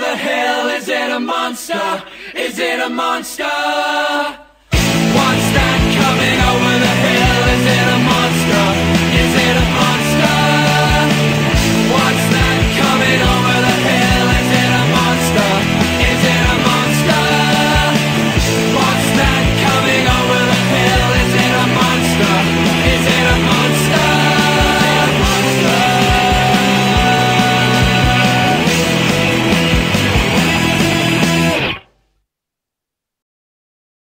the hell Is it a monster? Is it a monster?